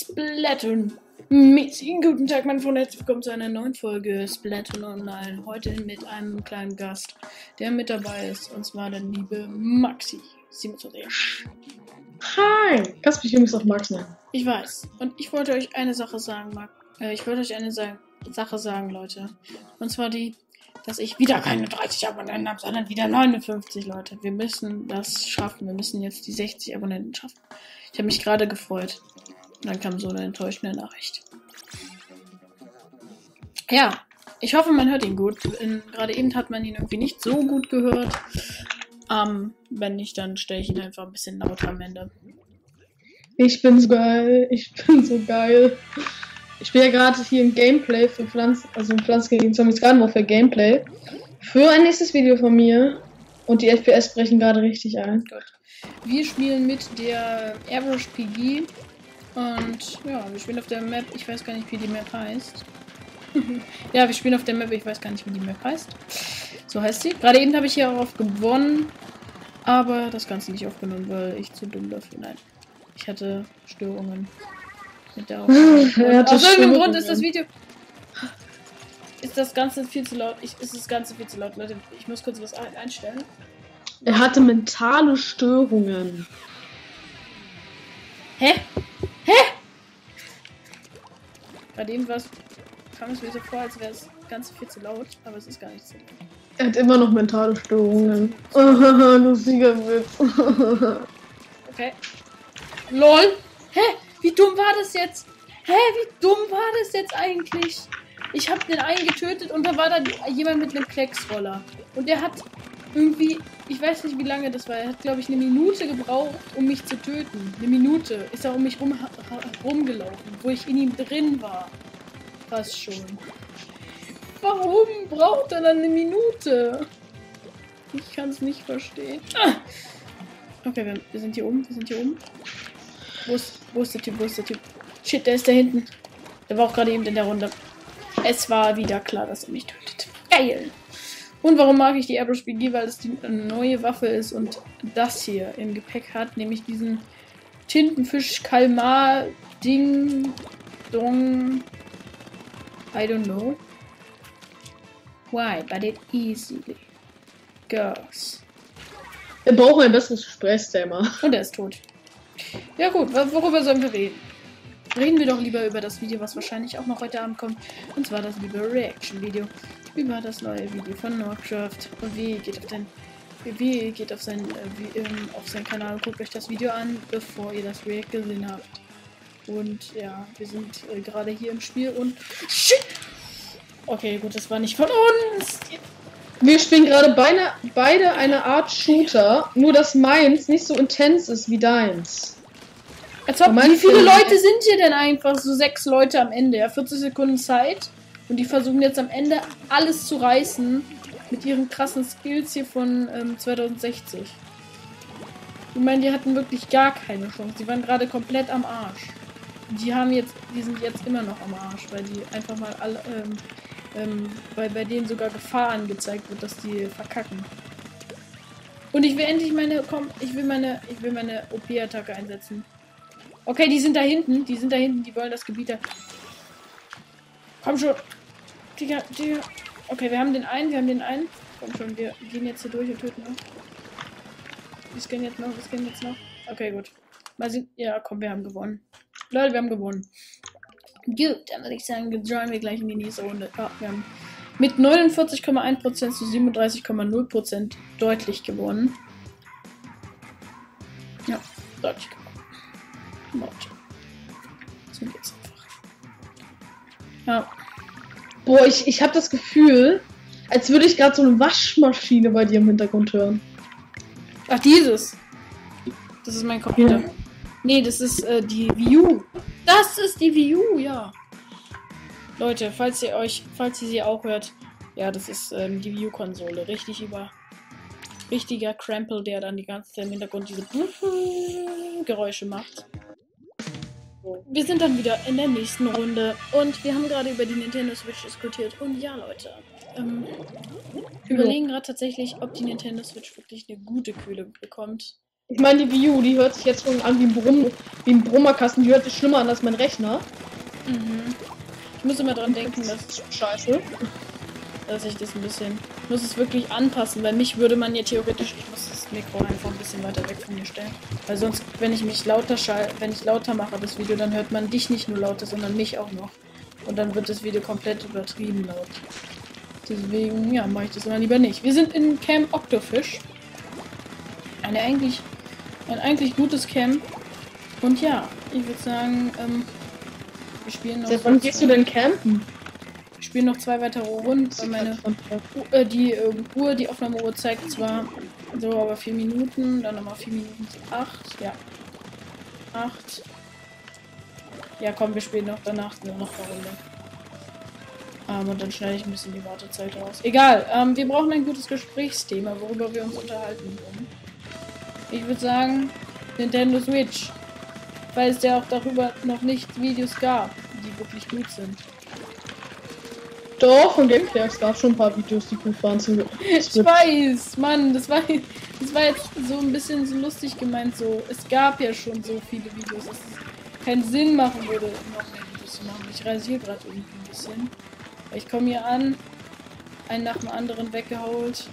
Splatoon. Mäßigen guten Tag, meine Freunde. Herzlich willkommen zu einer neuen Folge Splatoon Online. Heute mit einem kleinen Gast, der mit dabei ist. Und zwar der liebe Maxi. 27. Hi! Kannst mich übrigens auch Max nennen. Ich weiß. Und ich wollte euch eine Sache sagen, Max. Äh, ich wollte euch eine Sa Sache sagen, Leute. Und zwar die, dass ich wieder keine 30 Abonnenten habe, sondern wieder 59, Leute. Wir müssen das schaffen. Wir müssen jetzt die 60 Abonnenten schaffen. Ich habe mich gerade gefreut. Dann kam so eine enttäuschende Nachricht. Ja, ich hoffe, man hört ihn gut. Gerade eben hat man ihn irgendwie nicht so gut gehört. Ähm, wenn nicht, dann stelle ich ihn einfach ein bisschen lauter am Ende. Ich bin so geil. Ich bin so geil. Ich bin ja gerade hier im Gameplay für Pflanzen, also im Pflanzen gegen Zombies Garden Warfare Gameplay. Für ein nächstes Video von mir. Und die FPS brechen gerade richtig ein. Gut. Wir spielen mit der Airbrush PG. Und ja, wir spielen auf der Map. Ich weiß gar nicht, wie die Map heißt. ja, wir spielen auf der Map. Ich weiß gar nicht, wie die Map heißt. So heißt sie. Gerade eben habe ich hier auch gewonnen. Aber das Ganze nicht aufgenommen, weil ich zu dumm dafür. Nein. Ich hatte Störungen. Mit der Er hatte Aus irgendeinem Grund ist das Video. Ist das Ganze viel zu laut? Ich, ist das Ganze viel zu laut, Leute? Ich muss kurz was ein einstellen. Er hatte mentale Störungen. Hä? Gerade eben was kam es mir so vor, als wäre das Ganze viel zu laut, aber es ist gar nicht so laut. Er hat immer noch mentale Störungen. Lustiger Witz. Okay. LOL! Hä? Wie dumm war das jetzt? Hä? Wie dumm war das jetzt eigentlich? Ich habe den einen getötet und da war da jemand mit einem Klecksroller. Und der hat irgendwie, ich weiß nicht wie lange das war, er hat glaube ich eine Minute gebraucht, um mich zu töten. Eine Minute ist er um mich rum, rumgelaufen, wo ich in ihm drin war. Fast schon. Warum braucht er dann eine Minute? Ich kann es nicht verstehen. Ah. Okay, wir, wir sind hier oben, wir sind hier oben. Wo ist, wo ist der Typ, wo ist der Typ? Shit, der ist da hinten. Der war auch gerade eben in der Runde. Es war wieder klar, dass er mich tötet. Geil! Und warum mag ich die Airbrush BG? Weil es die neue Waffe ist und das hier im Gepäck hat, nämlich diesen Tintenfisch-Kalmar-Ding. Dong. I don't know. Why, but it easily goes. Wir brauchen ein besseres Gesprächsthema. Und er ist tot. Ja gut, worüber sollen wir reden? Reden wir doch lieber über das Video, was wahrscheinlich auch noch heute Abend kommt. Und zwar das liebe Reaction-Video über das neue Video von Nordcraft. Und wie geht auf den wie geht auf sein, äh, wie, ähm, auf seinen Kanal und guckt euch das Video an, bevor ihr das React gesehen habt. Und ja, wir sind äh, gerade hier im Spiel und Shit! Okay, gut, das war nicht von uns. Wir spielen gerade beide eine Art Shooter, nur dass meins nicht so intens ist wie deins. Als ob, wie viele Leute sind hier denn einfach? So sechs Leute am Ende. Ja, 40 Sekunden Zeit. Und die versuchen jetzt am Ende alles zu reißen. Mit ihren krassen Skills hier von ähm, 2060. Ich meine, die hatten wirklich gar keine Chance. Die waren gerade komplett am Arsch. Die haben jetzt, die sind jetzt immer noch am Arsch, weil die einfach mal alle, ähm, ähm, weil bei denen sogar Gefahr angezeigt wird, dass die verkacken. Und ich will endlich meine, komm, ich will meine, ich will meine OP-Attacke einsetzen. Okay, die sind da hinten. Die sind da hinten. Die wollen das Gebiet da. Komm schon. Digga, Digga. Okay, wir haben den einen. Wir haben den einen. Komm schon, wir gehen jetzt hier durch und töten noch. Wir scannen jetzt noch. Wir scannen jetzt noch. Okay, gut. Mal sehen. Ja, komm, wir haben gewonnen. Leute, wir haben gewonnen. Gut, dann würde ich sagen, joinen wir gleich in die nächste Runde. Ja, wir haben mit 49,1% zu 37,0% deutlich gewonnen. Ja, deutlich gewonnen. Leute. So geht's einfach. Ja. Boah, ich, ich habe das Gefühl, als würde ich gerade so eine Waschmaschine bei dir im Hintergrund hören. Ach, dieses. Das ist mein Computer. Ja. Nee, das ist äh, die U. Das ist die U, ja. Leute, falls ihr euch, falls ihr sie auch hört, ja, das ist ähm, die Wii U-Konsole. Richtig über. Richtiger Crample, der dann die ganze Zeit im Hintergrund diese Geräusche macht. Wir sind dann wieder in der nächsten Runde und wir haben gerade über die Nintendo Switch diskutiert. Und ja, Leute, ähm, wir überlegen gerade tatsächlich, ob die Nintendo Switch wirklich eine gute Kühlung bekommt. Ich meine, die Wii U, die hört sich jetzt schon an wie ein, Brumm, wie ein Brummerkasten. Die hört sich schlimmer an als mein Rechner. Mhm. Ich muss immer dran denken, dass, Scheiße. dass ich das ein bisschen. Ich muss es wirklich anpassen, weil mich würde man ja theoretisch. Ich muss das Mikro einfach ein bisschen weiter weg von mir stellen. Weil sonst, wenn ich mich lauter schall, wenn ich lauter mache, das Video, dann hört man dich nicht nur lauter, sondern mich auch noch. Und dann wird das Video komplett übertrieben laut. Deswegen, ja, mache ich das immer lieber nicht. Wir sind in Camp Octofish. Eine eigentlich, ein eigentlich gutes Camp. Und ja, ich würde sagen, ähm, wir spielen noch. Seit wann gehst du denn campen? Wir spielen noch zwei weitere Runden, weil meine U- äh, die äh, Uhr, die Aufnahmeuhr zeigt zwar so, aber vier Minuten, dann nochmal vier Minuten zu acht, ja. Acht. Ja, komm, wir spielen noch danach nur noch eine Runde. Ähm, und dann schneide ich ein bisschen die Wartezeit raus. Egal, ähm, wir brauchen ein gutes Gesprächsthema, worüber wir uns unterhalten wollen. Ich würde sagen, Nintendo Switch. Weil es ja auch darüber noch nicht Videos gab, die wirklich gut sind. Doch, von Gameplay. Es gab schon ein paar Videos, die gut waren. Zu Ich weiß, Mann, das war, das war jetzt so ein bisschen so lustig gemeint. So, es gab ja schon so viele Videos, dass es keinen Sinn machen würde, noch mehr Videos zu machen. Ich rasiere gerade irgendwie ein bisschen. Ich komme hier an, einen nach dem anderen weggeholt.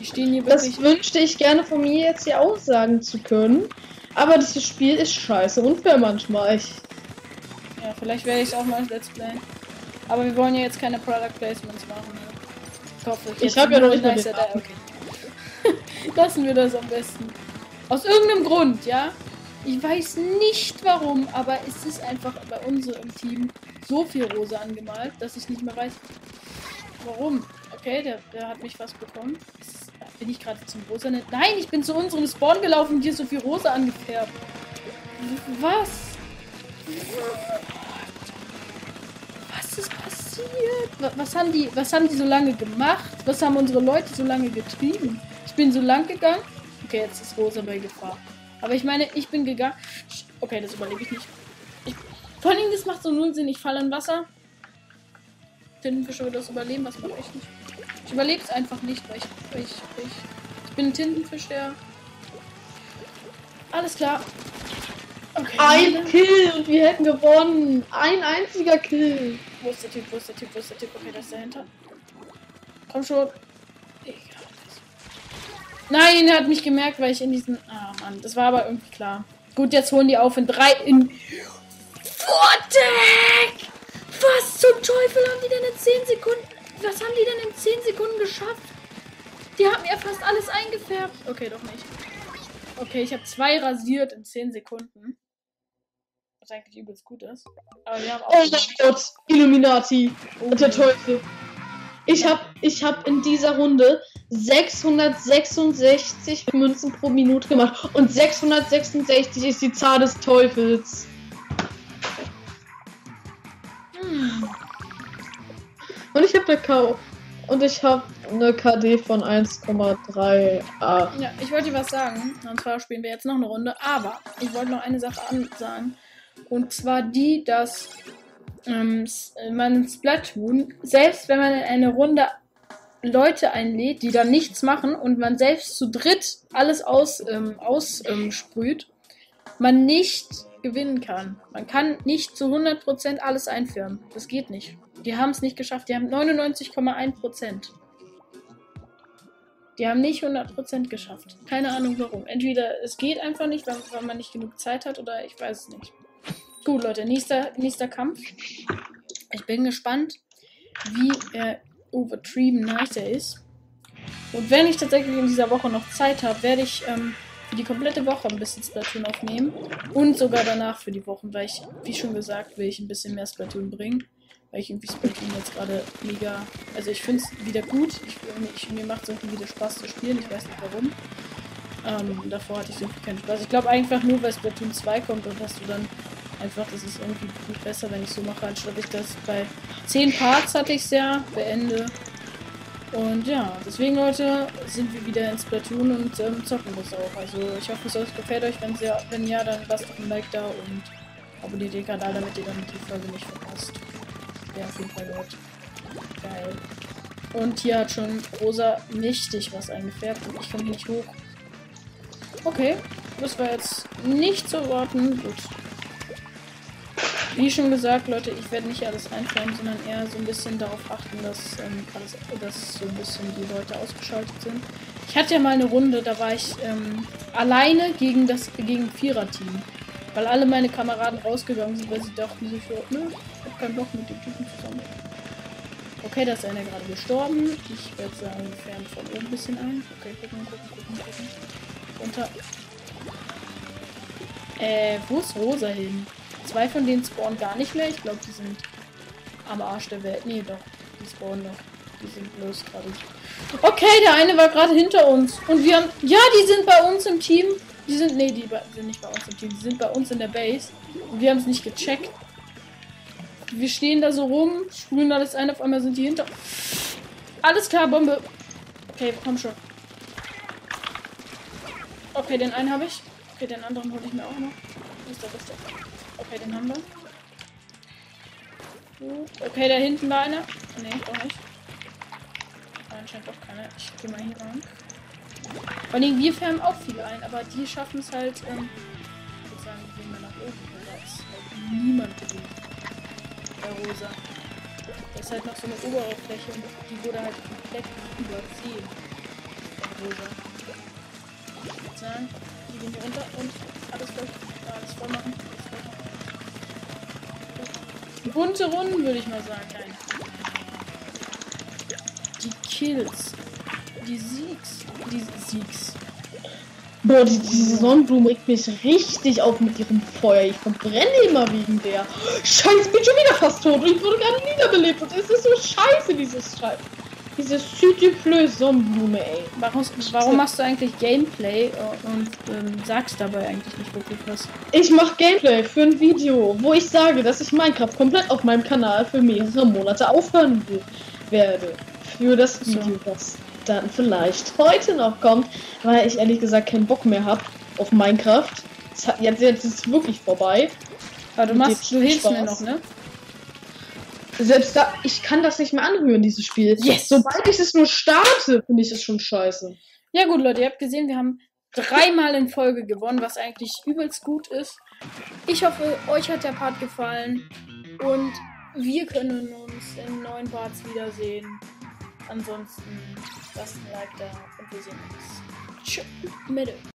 Die stehen hier Das wirklich. wünschte ich gerne von mir jetzt hier aussagen zu können. Aber dieses Spiel ist scheiße unfair manchmal. Ich, Ja, vielleicht werde ich es auch mal als Let's Play. Aber wir wollen ja jetzt keine Product Placements machen. Ne? Ich hoffe, Ich hab ja noch nicht Nice, äh, okay. Lassen wir das am besten. Aus irgendeinem Grund, ja? Ich weiß nicht warum, aber es ist einfach bei uns so im Team so viel rosa angemalt, dass ich nicht mehr weiß, warum. Okay, der, der hat mich fast bekommen. Ist, bin ich gerade zum rosa? Nein, ich bin zu unserem Spawn gelaufen und hier ist so viel rosa angefärbt. Was? Was ist passiert? Wa- Was haben die, was haben die so lange gemacht? Was haben unsere Leute so lange getrieben? Ich bin so lang gegangen. Okay, jetzt ist Rosa bei Gefahr. Aber ich meine, ich bin gegangen. Okay, das überlebe ich nicht. Ich, vor allem, das macht so null Sinn. Ich falle in Wasser. Tintenfische wird das überleben, was mache ich nicht? Ich überlebe es einfach nicht, weil ich, ich, ich, ich bin ein Tintenfisch, der. Alles klar. Ein Kill und wir hätten gewonnen. Ein einziger Kill. Wo ist der Typ? Wo ist der Typ? Wo ist der Typ? Okay, der ist dahinter. Komm schon. Nein, er hat mich gemerkt, weil ich in diesen. Ah, Mann. Das war aber irgendwie klar. Gut, jetzt holen die auf in drei. In. Vortec! Was zum Teufel haben die denn in 10 Sekunden. Was haben die denn in 10 Sekunden geschafft? Die haben ja fast alles eingefärbt. Okay, doch nicht. Okay, ich habe zwei rasiert in 10 Sekunden. Was eigentlich übelst gut ist. Aber wir haben auch. Oh mein Gott, Illuminati und der Teufel. Ich hab, ich hab in dieser Runde 666 Münzen pro Minute gemacht und 666 ist die Zahl des Teufels. Hm. Und ich habe eine K und ich habe eine KD von 1,38. Ja, ich wollte dir was sagen. Und zwar spielen wir jetzt noch eine Runde. Aber ich wollte noch eine Sache ansagen. Und zwar die, dass ähm, s- man in Splatoon, selbst wenn man in eine Runde Leute einlädt, die dann nichts machen und man selbst zu dritt alles aus, ähm, aus ähm, man nicht gewinnen kann. Man kann nicht zu 100% alles einführen. Das geht nicht. Die haben es nicht geschafft. Die haben 99,1%. Die haben nicht 100% geschafft. Keine Ahnung warum. Entweder es geht einfach nicht, weil, weil man nicht genug Zeit hat, oder ich weiß es nicht. Gut, Leute, nächster, nächster Kampf. Ich bin gespannt, wie er übertrieben nice er ist. Und wenn ich tatsächlich in dieser Woche noch Zeit habe, werde ich ähm, für die komplette Woche ein bisschen Splatoon aufnehmen. Und sogar danach für die Wochen, weil ich, wie schon gesagt, will ich ein bisschen mehr Splatoon bringen. Weil ich irgendwie Splatoon jetzt gerade mega. Also ich finde es wieder gut. Ich, ich, mir macht es irgendwie wieder Spaß zu spielen. Ich weiß nicht warum. Ähm, davor hatte ich irgendwie keinen Spaß. Ich glaube einfach nur, weil Splatoon 2 kommt und hast du dann einfach, das ist irgendwie besser, wenn ich so mache, anstatt ich das bei 10 Parts hatte ich es ja, beende. Und ja, deswegen Leute, sind wir wieder in Splatoon und ähm, zocken das auch. Also ich hoffe, es gefällt euch. Wenn, ja, wenn ja, dann lasst doch ein Like da und abonniert den Kanal, damit ihr dann die Folge nicht verpasst. Ja, auf jeden Fall Leute. Geil. Und hier hat schon Rosa mächtig was eingefärbt und ich komme hier nicht hoch. Okay, das war jetzt nicht zu erwarten. Gut. Wie schon gesagt, Leute, ich werde nicht alles einfärben, sondern eher so ein bisschen darauf achten, dass, ähm, alles, dass so ein bisschen die Leute ausgeschaltet sind. Ich hatte ja mal eine Runde, da war ich ähm, alleine gegen das gegen Vierer-Team. Weil alle meine Kameraden rausgegangen sind, weil sie dachten sich so, ne, ich hab keinen Bock mit dem Typen zusammen. Okay, da ist einer gerade gestorben. Ich werde sagen, wir färben von oben ein bisschen ein. Okay, gucken, gucken, gucken, gucken. Runter. Äh, wo ist Rosa hin? Zwei von denen spawnen gar nicht mehr. Ich glaube, die sind am Arsch der Welt. Nee, doch. Die spawnen noch. Die sind bloß gerade. Okay, der eine war gerade hinter uns. Und wir haben. Ja, die sind bei uns im Team. Die sind. Nee, die sind nicht bei uns im Team. Die sind bei uns in der Base. Und wir haben es nicht gecheckt. Wir stehen da so rum, sprühen alles ein, auf einmal sind die hinter. Alles klar, Bombe. Okay, komm schon. Okay, den einen habe ich. Okay, den anderen hole ich mir auch noch. Wo ist der Beste? Okay, den haben wir. Okay, da hinten war einer. Nee, auch nicht. Anscheinend auch keiner. Ich gehe mal hier lang. Vor allem, wir färben auch viele ein, aber die schaffen es halt, ähm, ich würde sagen, gehen wir nach oben. Da ist halt niemand gewesen. Der Rosa. Das ist halt noch so eine Oberfläche und die wurde halt komplett übersehen. Der Rosa. Sagen, die gehen hier runter und alles voll, alles voll machen. Bunte Runden, würde ich mal sagen. Nein. Die Kills. Die Siegs. Die Siegs. Boah, die, diese Sonnenblume regt mich richtig auf mit ihrem Feuer. Ich verbrenne immer wegen der. Scheiße, bin schon wieder fast tot. Und ich wurde gerade wiederbelebt. Und es ist so scheiße, dieses Scheiß. Diese Südiflös Sonnenblume, ey. Warum, warum machst du eigentlich Gameplay äh, und ähm, sagst dabei eigentlich nicht wirklich was? Ich mache Gameplay für ein Video, wo ich sage, dass ich Minecraft komplett auf meinem Kanal für mehrere Monate aufhören will, werde. Für das So. Video, was dann vielleicht heute noch kommt, weil ich ehrlich gesagt keinen Bock mehr habe auf Minecraft. Hat, jetzt, jetzt ist es wirklich vorbei. Aber du machst, du hilfst mir noch, ne? Selbst da, ich kann das nicht mehr anrühren, dieses Spiel. Yes! Sobald ich es nur starte, finde ich es schon scheiße. Ja gut, Leute, ihr habt gesehen, wir haben dreimal in Folge gewonnen, was eigentlich übelst gut ist. Ich hoffe, euch hat der Part gefallen und wir können uns in neuen Parts wiedersehen. Ansonsten lasst ein Like da und wir sehen uns. Tschüss. Mitte.